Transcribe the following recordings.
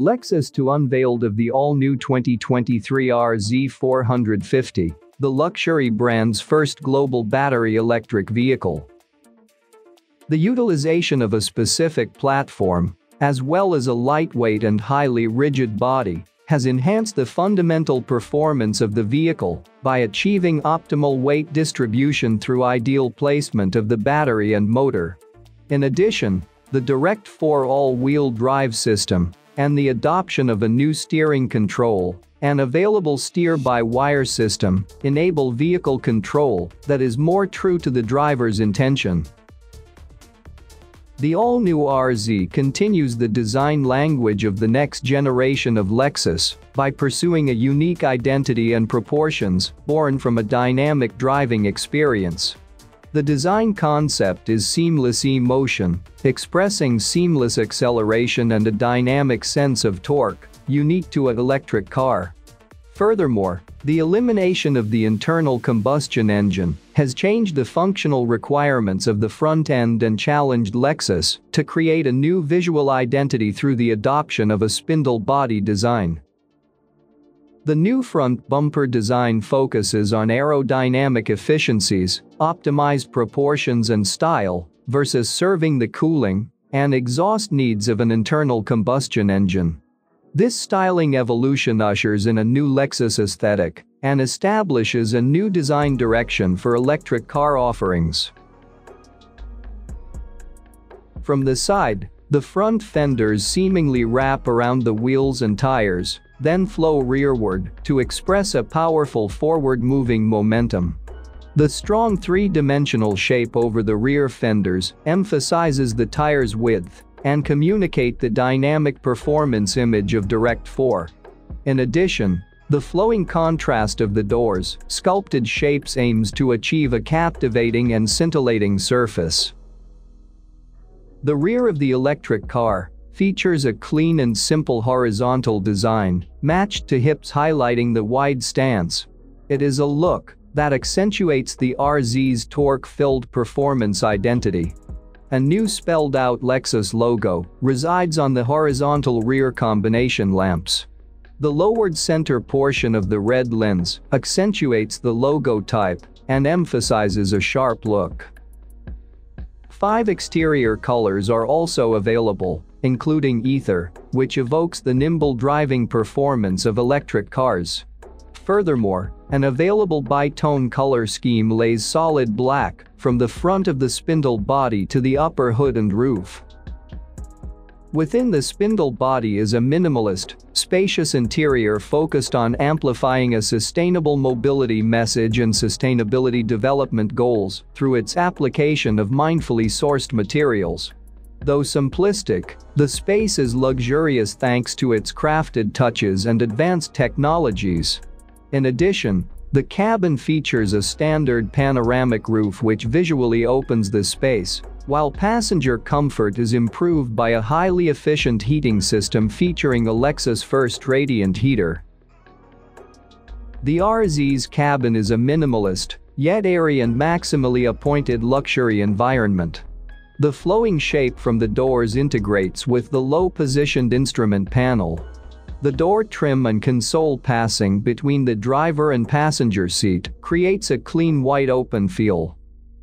Lexus to unveiled of the all-new 2023 RZ450, the luxury brand's first global battery electric vehicle. The utilization of a specific platform, as well as a lightweight and highly rigid body, has enhanced the fundamental performance of the vehicle by achieving optimal weight distribution through ideal placement of the battery and motor. In addition, the Direct 4 all-wheel drive system and the adoption of a new steering control and available steer-by-wire system enable vehicle control that is more true to the driver's intention. The all-new RZ continues the design language of the next generation of Lexus by pursuing a unique identity and proportions born from a dynamic driving experience. The design concept is seamless e-motion, expressing seamless acceleration and a dynamic sense of torque, unique to an electric car. Furthermore, the elimination of the internal combustion engine has changed the functional requirements of the front end and challenged Lexus to create a new visual identity through the adoption of a spindle body design. The new front bumper design focuses on aerodynamic efficiencies, optimized proportions and style, versus serving the cooling and exhaust needs of an internal combustion engine. This styling evolution ushers in a new Lexus aesthetic and establishes a new design direction for electric car offerings. From the side, the front fenders seemingly wrap around the wheels and tires, then flow rearward to express a powerful forward-moving momentum. The strong three-dimensional shape over the rear fenders emphasizes the tire's width and communicate the dynamic performance image of Direct 4. In addition, the flowing contrast of the doors' sculpted shapes aims to achieve a captivating and scintillating surface. The rear of the electric car features a clean and simple horizontal design, matched to hips highlighting the wide stance. It is a look that accentuates the RZ's torque-filled performance identity. A new spelled-out Lexus logo resides on the horizontal rear combination lamps. The lowered center portion of the red lens accentuates the logo type and emphasizes a sharp look. Five exterior colors are also available, including Ether, which evokes the nimble driving performance of electric cars. Furthermore, an available bi-tone color scheme lays solid black from the front of the spindle body to the upper hood and roof. Within the spindle body is a minimalist, spacious interior focused on amplifying a sustainable mobility message and sustainability development goals through its application of mindfully sourced materials. Though simplistic, the space is luxurious thanks to its crafted touches and advanced technologies. In addition, the cabin features a standard panoramic roof which visually opens the space, while passenger comfort is improved by a highly efficient heating system featuring a Lexus First Radiant heater. The RZ's cabin is a minimalist, yet airy and maximally appointed luxury environment. The flowing shape from the doors integrates with the low-positioned instrument panel. The door trim and console passing between the driver and passenger seat creates a clean wide open feel.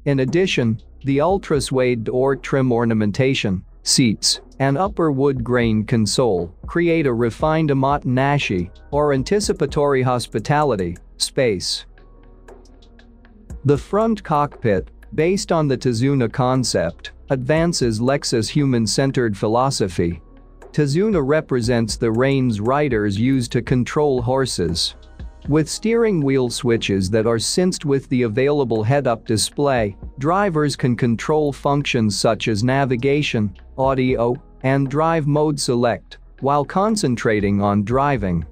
In addition, the ultra-suede door trim ornamentation, seats, and upper wood grain console create a refined omotenashi, or anticipatory hospitality, space. The front cockpit, based on the Tazuna concept, advances Lexus human-centered philosophy. Tazuna represents the reins riders use to control horses. With steering wheel switches that are synced with the available head-up display, drivers can control functions such as navigation, audio, and drive mode select while concentrating on driving.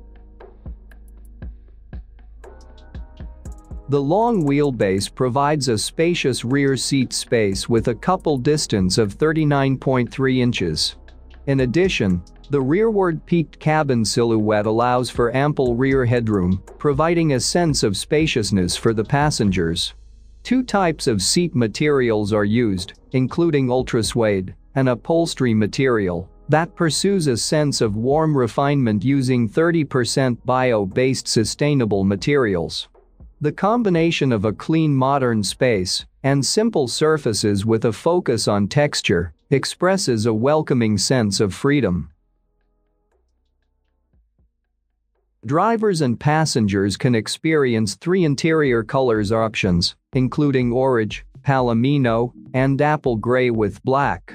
The long wheelbase provides a spacious rear seat space with a couple distance of 39.3 inches. In addition, the rearward peaked cabin silhouette allows for ample rear headroom, providing a sense of spaciousness for the passengers. Two types of seat materials are used, including ultra-suede, an upholstery material that pursues a sense of warm refinement using 30% bio-based sustainable materials. The combination of a clean modern space and simple surfaces with a focus on texture expresses a welcoming sense of freedom. Drivers and passengers can experience three interior colors options, including orange, palomino, and dapple gray with black.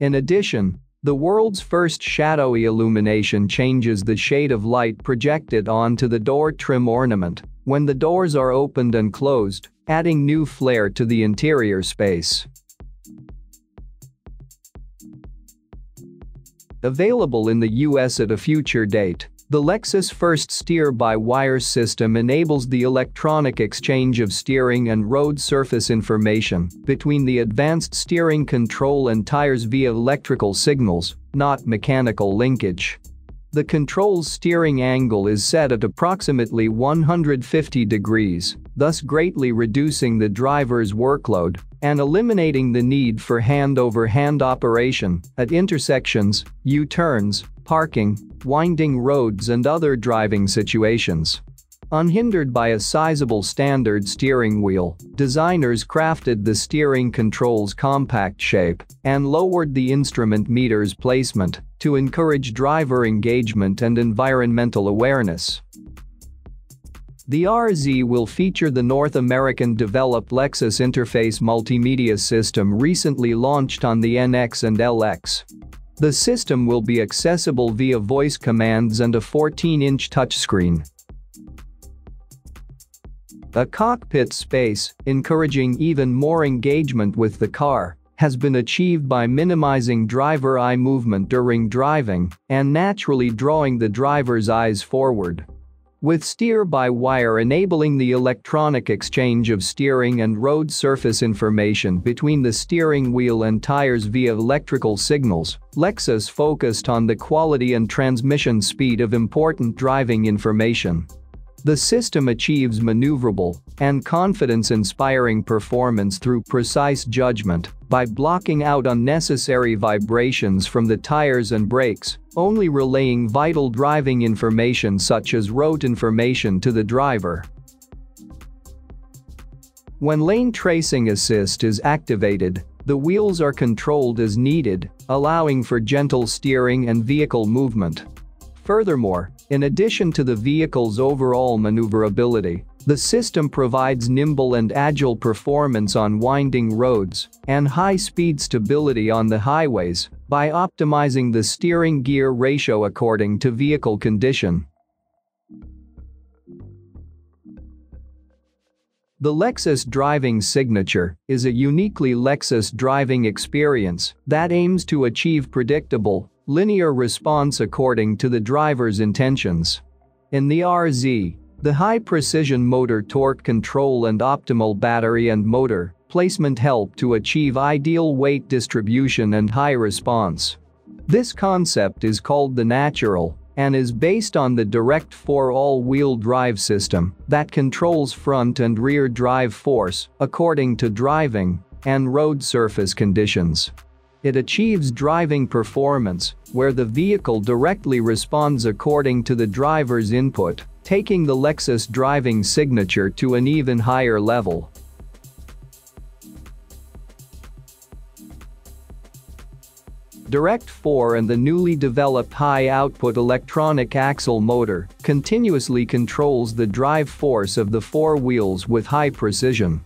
In addition, the world's first shadowy illumination changes the shade of light projected onto the door trim ornament when the doors are opened and closed, adding new flair to the interior space. Available in the US at a future date, the Lexus First Steer-by-Wire system enables the electronic exchange of steering and road surface information between the advanced steering control and tires via electrical signals, not mechanical linkage. The control's steering angle is set at approximately 150 degrees, thus greatly reducing the driver's workload and eliminating the need for hand-over-hand -hand operation at intersections, U-turns, parking, winding roads and other driving situations. Unhindered by a sizable standard steering wheel, designers crafted the steering control's compact shape and lowered the instrument meter's placement to encourage driver engagement and environmental awareness. The RZ will feature the North American developed Lexus Interface multimedia system recently launched on the NX and LX. The system will be accessible via voice commands and a 14-inch touchscreen. A cockpit space, encouraging even more engagement with the car, has been achieved by minimizing driver eye movement during driving and naturally drawing the driver's eyes forward. With steer-by-wire enabling the electronic exchange of steering and road surface information between the steering wheel and tires via electrical signals, Lexus focused on the quality and transmission speed of important driving information. The system achieves maneuverable and confidence-inspiring performance through precise judgment by blocking out unnecessary vibrations from the tires and brakes, only relaying vital driving information such as road information to the driver. When lane tracing assist is activated, the wheels are controlled as needed, allowing for gentle steering and vehicle movement. Furthermore, in addition to the vehicle's overall maneuverability, the system provides nimble and agile performance on winding roads and high-speed stability on the highways by optimizing the steering gear ratio according to vehicle condition. The Lexus driving signature is a uniquely Lexus driving experience that aims to achieve predictable, linear response according to the driver's intentions. In the RZ, the high-precision motor torque control and optimal battery and motor placement help to achieve ideal weight distribution and high response. This concept is called the natural and is based on the direct 4 all-wheel drive system that controls front and rear drive force according to driving and road surface conditions. It achieves driving performance, where the vehicle directly responds according to the driver's input, taking the Lexus driving signature to an even higher level. Direct 4 and the newly developed high-output electronic axle motor continuously controls the drive force of the four wheels with high precision.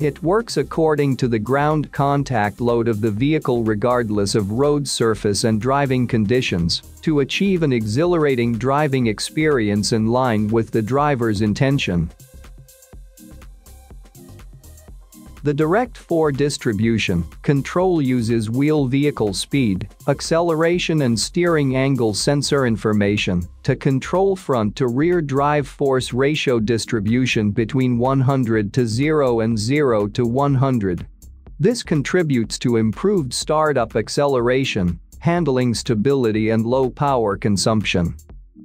It works according to the ground contact load of the vehicle regardless of road surface and driving conditions to achieve an exhilarating driving experience in line with the driver's intention. The Direct 4 distribution control uses wheel vehicle speed, acceleration and steering angle sensor information to control front to rear drive force ratio distribution between 100 to 0 and 0 to 100. This contributes to improved startup acceleration, handling stability and low power consumption.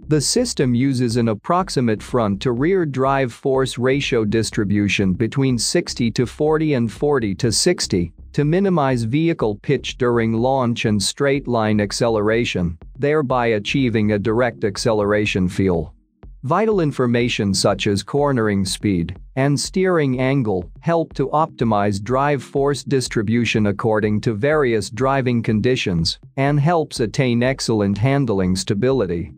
The system uses an approximate front-to-rear drive force ratio distribution between 60 to 40 and 40 to 60 to minimize vehicle pitch during launch and straight-line acceleration, thereby achieving a direct acceleration feel. Vital information such as cornering speed and steering angle help to optimize drive force distribution according to various driving conditions and helps attain excellent handling stability.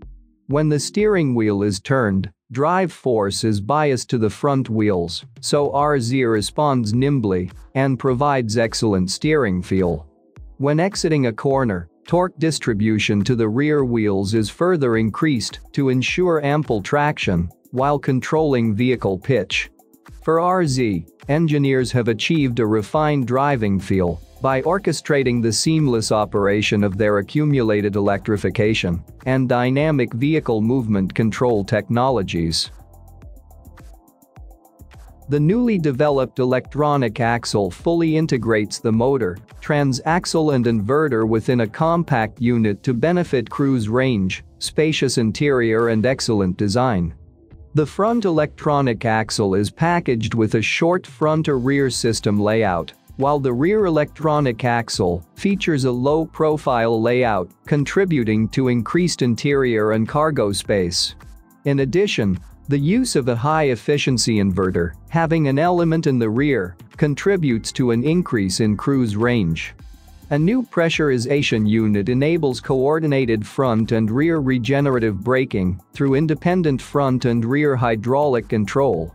When the steering wheel is turned, drive force is biased to the front wheels, so RZ responds nimbly and provides excellent steering feel. When exiting a corner, torque distribution to the rear wheels is further increased to ensure ample traction while controlling vehicle pitch. For RZ, engineers have achieved a refined driving feel by orchestrating the seamless operation of their accumulated electrification and dynamic vehicle movement control technologies. The newly developed electronic axle fully integrates the motor, transaxle and inverter within a compact unit to benefit cruise range, spacious interior and excellent design. The front electronic axle is packaged with a short front or rear system layout while the rear electronic axle features a low-profile layout, contributing to increased interior and cargo space. In addition, the use of a high-efficiency inverter, having an element in the rear, contributes to an increase in cruise range. A new pressurization unit enables coordinated front and rear regenerative braking through independent front and rear hydraulic control,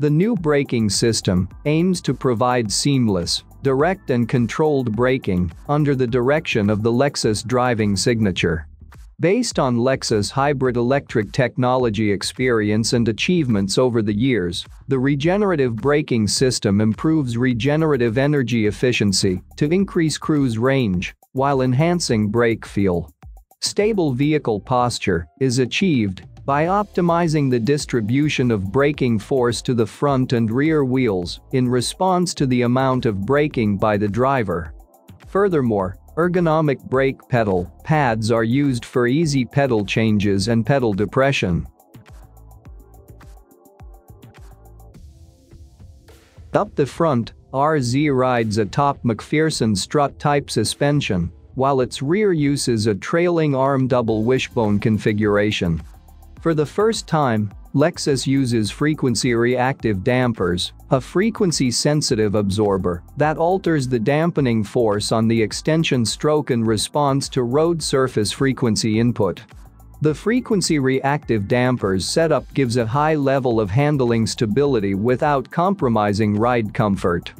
the new braking system aims to provide seamless, direct and controlled braking under the direction of the Lexus driving signature. Based on Lexus hybrid electric technology experience and achievements over the years, the regenerative braking system improves regenerative energy efficiency to increase cruise range while enhancing brake feel. Stable vehicle posture is achieved by optimizing the distribution of braking force to the front and rear wheels in response to the amount of braking by the driver. Furthermore, ergonomic brake pedal pads are used for easy pedal changes and pedal depression. Up the front, RZ rides atop MacPherson strut-type suspension, while its rear uses a trailing arm double wishbone configuration. For the first time, Lexus uses frequency reactive dampers, a frequency-sensitive absorber that alters the dampening force on the extension stroke in response to road surface frequency input. The frequency reactive dampers setup gives a high level of handling stability without compromising ride comfort.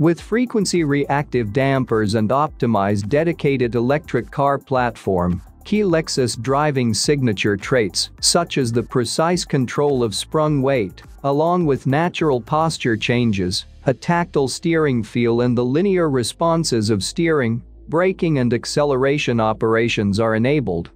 With frequency reactive dampers and optimized dedicated electric car platform, Key Lexus driving signature traits, such as the precise control of sprung weight, along with natural posture changes, a tactile steering feel and the linear responses of steering, braking and acceleration operations are enabled.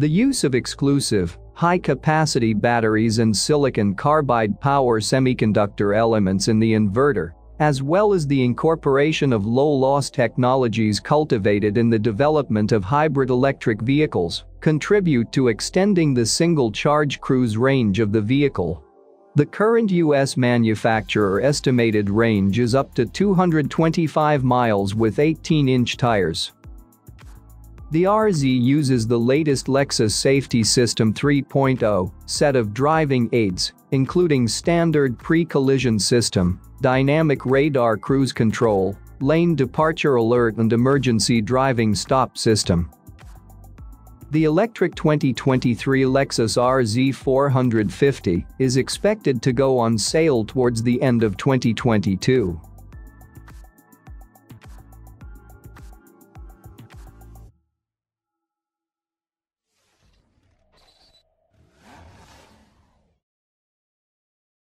The use of exclusive, high-capacity batteries and silicon carbide power semiconductor elements in the inverter, as well as the incorporation of low-loss technologies cultivated in the development of hybrid electric vehicles, contribute to extending the single-charge cruise range of the vehicle. The current U.S. manufacturer estimated range is up to 225 miles with 18-inch tires. The RZ uses the latest Lexus Safety System 3.0 set of driving aids, including standard pre-collision system, dynamic radar cruise control, lane departure alert and emergency driving stop system. The electric 2023 Lexus RZ 450 is expected to go on sale towards the end of 2022.